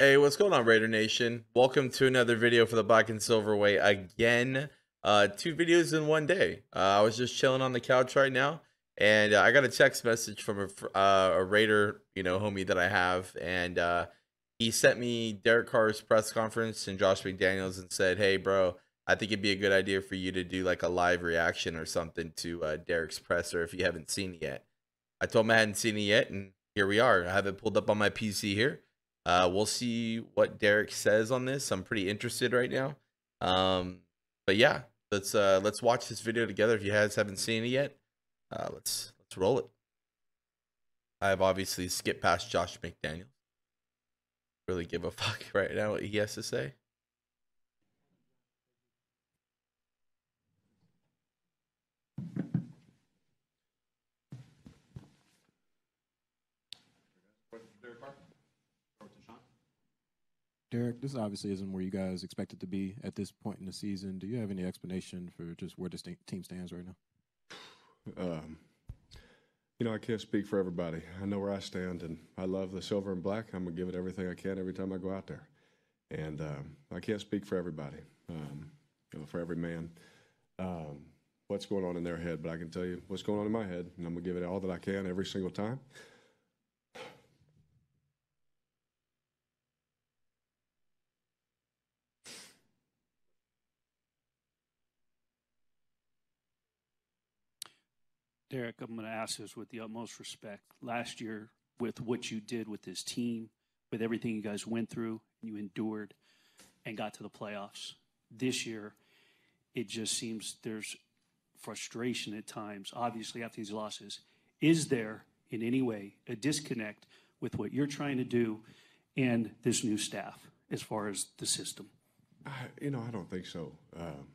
Hey, what's going on, Raider Nation? Welcome to another video for the Black and Silver Way again. Uh, two videos in one day. Uh, I was just chilling on the couch right now, and uh, I got a text message from a, uh, a Raider, you know, homie that I have, and uh, he sent me Derek Carr's press conference and Josh McDaniels and said, "Hey, bro, I think it'd be a good idea for you to do like a live reaction or something to uh, Derek's presser if you haven't seen it yet." I told him I hadn't seen it yet, and here we are. I have it pulled up on my PC here. Uh, we'll see what Derek says on this. I'm pretty interested right now. Um, but yeah, let's uh, let's watch this video together. If you guys haven't seen it yet, uh, let's let's roll it. I've obviously skipped past Josh McDaniels. Really give a fuck right now what he has to say. Derek, this obviously isn't where you guys expected to be at this point in the season. Do you have any explanation for just where this team stands right now? Um, you know, I can't speak for everybody. I know where I stand, and I love the silver and black. I'm gonna give it everything I can every time I go out there. And um, I can't speak for everybody, um, you know, for every man, um, what's going on in their head. But I can tell you what's going on in my head, and I'm gonna give it all that I can every single time. Derek, I'm going to ask this with the utmost respect. Last year, with what you did with this team, with everything you guys went through, you endured and got to the playoffs. This year, it just seems there's frustration at times, obviously, after these losses. Is there, in any way, a disconnect with what you're trying to do and this new staff as far as the system? I, you know, I don't think so. Um,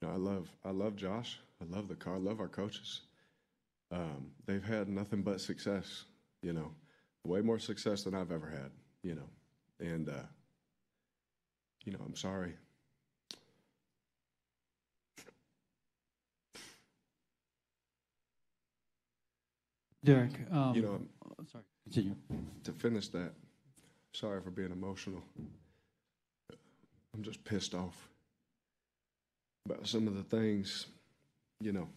you know, I love, I love Josh. I love the car. I love our coaches. Um, they've had nothing but success. You know, way more success than I've ever had. You know, and uh, you know, I'm sorry. Derek, um, You know, oh, sorry, continue. to finish that, sorry for being emotional. I'm just pissed off about some of the things, you know,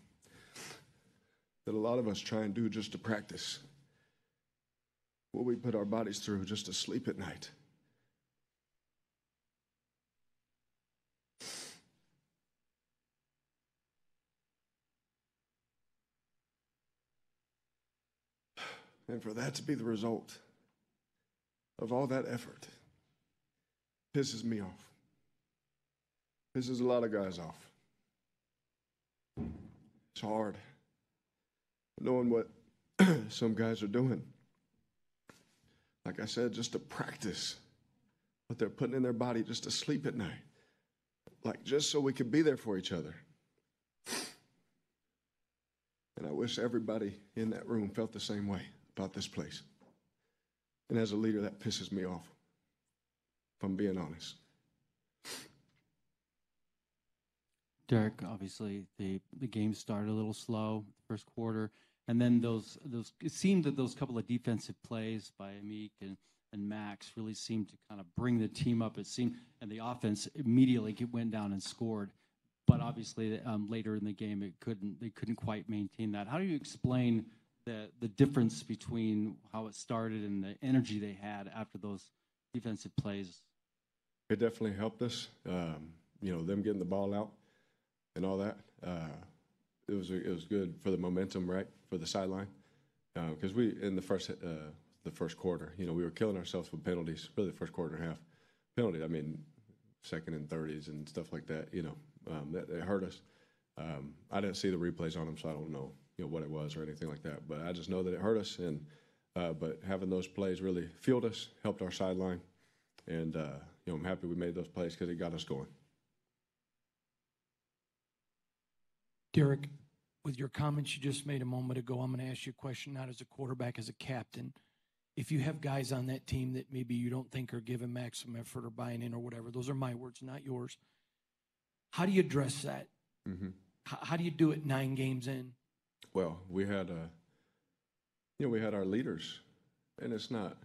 that a lot of us try and do just to practice. What we put our bodies through just to sleep at night. And for that to be the result of all that effort pisses me off. Pisses a lot of guys off. It's hard knowing what some guys are doing. Like I said, just to practice what they're putting in their body just to sleep at night. Like just so we can be there for each other. And I wish everybody in that room felt the same way about this place. And as a leader, that pisses me off, if I'm being honest. Derek, obviously the game started a little slow first quarter, and then those those it seemed that those couple of defensive plays by Amik and and Maxx really seemed to kind of bring the team up. It seemed, and the offense immediately went down and scored. But obviously, um, later in the game, it couldn't they couldn't quite maintain that. How do you explain the the difference between how it started and the energy they had after those defensive plays? It definitely helped us. Um, you know, them getting the ball out and all that. Uh, it was it was good for the momentum, right, for the sideline. Because we in the first uh, the first quarter, you know, we were killing ourselves with penalties. Really, the first quarter and a half penalty. I mean, second and thirties and stuff like that. You know, um, that, that hurt us. Um, I didn't see the replays on them, so I don't know you know what it was or anything like that. But I just know that it hurt us, and uh, but having those plays really fueled us, helped our sideline, and uh, you know I'm happy we made those plays because it got us going. Derek, with your comments you just made a moment ago, I'm going to ask you a question, not as a quarterback, as a captain. If you have guys on that team that maybe you don't think are giving maximum effort or buying in or whatever, those are my words, not yours. How do you address that? Mm-hmm. How, how do you do it nine games in? Well, we had uh, you know, we had our leaders, and it's not,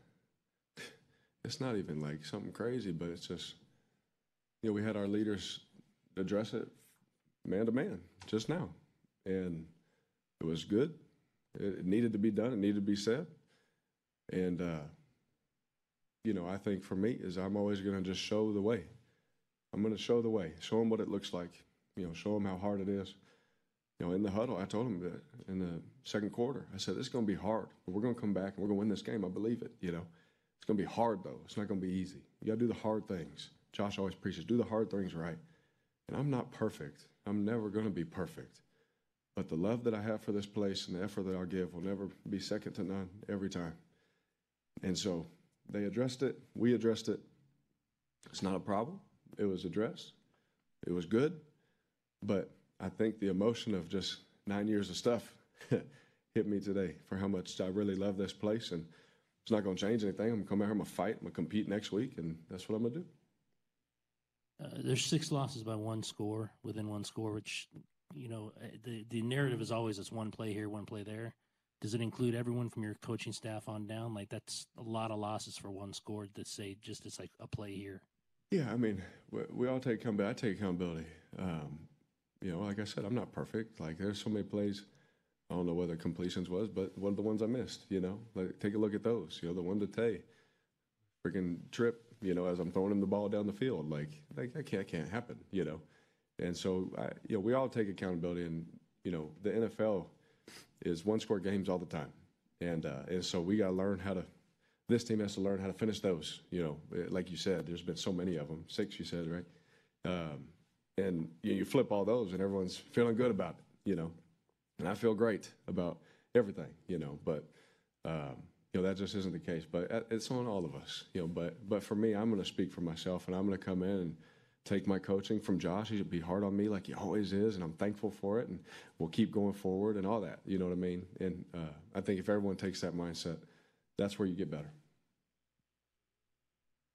it's not even like something crazy, but it's just, you know, we had our leaders address it man to man just now, and it was good. It, needed to be done. It needed to be said, and uh, you know, I think for me is I'm always going to just show the way. I'm going to show the way, show them what it looks like. You know, show them how hard it is. You know, in the huddle, I told them that in the second quarter, I said, this is going to be hard, but we're going to come back and we're going to win this game. I believe it. You know, it's going to be hard though. It's not going to be easy. You got to do the hard things. Josh always preaches, do the hard things right. And I'm not perfect. I'm never going to be perfect. But the love that I have for this place and the effort that I'll give will never be second to none every time. And so they addressed it. We addressed it. It's not a problem. It was addressed. It was good. But I think the emotion of just nine years of stuff hit me today for how much I really love this place. And it's not going to change anything. I'm going to come out here, I'm going to fight, I'm going to compete next week, and that's what I'm going to do. Uh, there's six losses by one score within one score, which you know uh, the the narrative is always it's one play here, one play there. Does it include everyone from your coaching staff on down? Like that's a lot of losses for one score to say just it's like a play here. Yeah, I mean, we, we all take accountability. I take accountability. Um, you know, like I said, I'm not perfect. Like there's so many plays. I don't know whether completions was, but one of the ones I missed. You know, like take a look at those. You know, the one to Tay, freaking trip. You know, as I'm throwing him the ball down the field, like, like that can't can't happen. You know, and so I, you know, we all take accountability, and you know, the NFL is one score games all the time, and uh, and so we got to learn how to. This team has to learn how to finish those. You know, eh, like you said, there's been so many of them. Six, you said, right? Um, and you, you flip all those, and everyone's feeling good about it. You know, and I feel great about everything. You know, but. Um, you know that just isn't the case, but uh, it's on all of us. You know, but but for me, I'm going to speak for myself, and I'm going to come in and take my coaching from Josh. He'd be hard on me like he always is, and I'm thankful for it. And we'll keep going forward and all that. You know what I mean? And uh, I think if everyone takes that mindset, that's where you get better.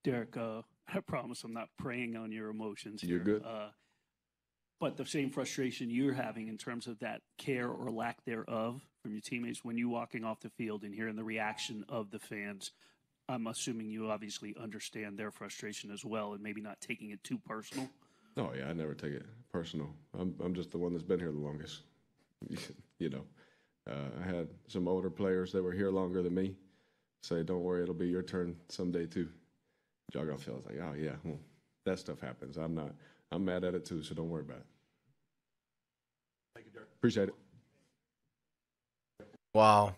Derek, uh, I promise I'm not preying on your emotions. You're good. Uh, but the same frustration you're having in terms of that care or lack thereof from your teammates when you walking off the field and hearing the reaction of the fans, I'm assuming you obviously understand their frustration as well and maybe not taking it too personal. Oh yeah, I never take it personal. I'm I'm just the one that's been here the longest. you know, uh, I had some older players that were here longer than me say, "Don't worry, it'll be your turn someday too." Jog off field, I was like, "Oh yeah, well, that stuff happens. I'm not. I'm mad at it too, so don't worry about it." Thank you, Derek. Appreciate it. Wow.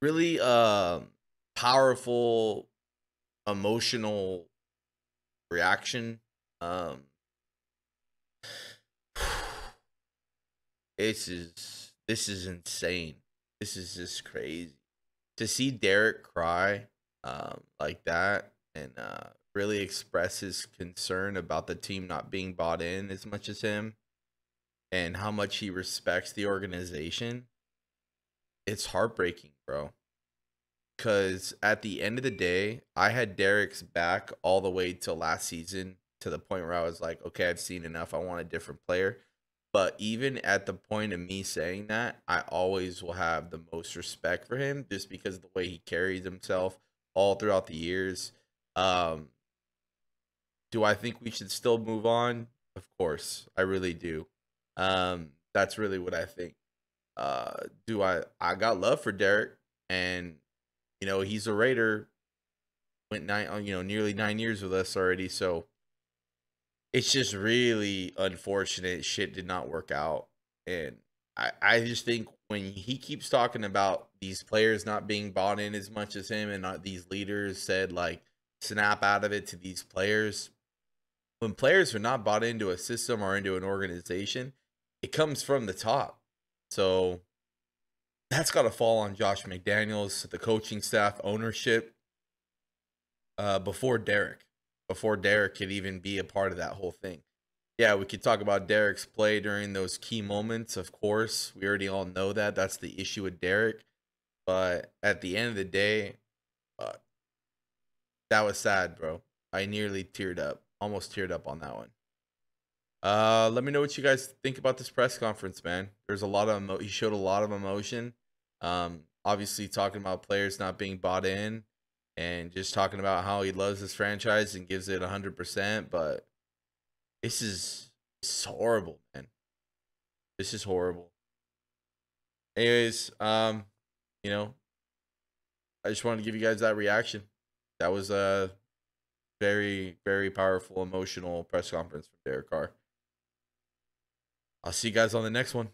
Really uh powerful emotional reaction. Um this is this is insane. This is just crazy. To see Derek cry um like that and uh really express his concern about the team not being bought in as much as him and how much he respects the organization it's heartbreaking, bro. Because at the end of the day, I had Derek's back all the way till last season to the point where I was like, okay, I've seen enough. I want a different player. But even at the point of me saying that, I always will have the most respect for him just because of the way he carries himself all throughout the years. Um, do I think we should still move on? Of course, I really do. Um, that's really what I think uh do I I got love for Derek and you know he's a Raider went nine uh, you know nearly 9 years with us already so it's just really unfortunate shit did not work out. And I I just think when he keeps talking about these players not being bought in as much as him and not these leaders said like snap out of it to these players when players are not bought into a system or into an organization it comes from the top so that's got to fall on Josh McDaniels, the coaching staff, ownership, uh, before Derek, before Derek could even be a part of that whole thing. Yeah, we could talk about Derek's play during those key moments. Of course, we already all know that. That's the issue with Derek. But at the end of the day, uh, that was sad, bro. I nearly teared up, almost teared up on that one. Uh, let me know what you guys think about this press conference, man. There's a lot of emo- he showed a lot of emotion. Um, obviously talking about players not being bought in. and just talking about how he loves his franchise and gives it 100%. But this is, this is horrible, man. This is horrible. Anyways, um, you know, I just wanted to give you guys that reaction. That was a very, very powerful, emotional press conference from Derek Carr. I'll see you guys on the next one.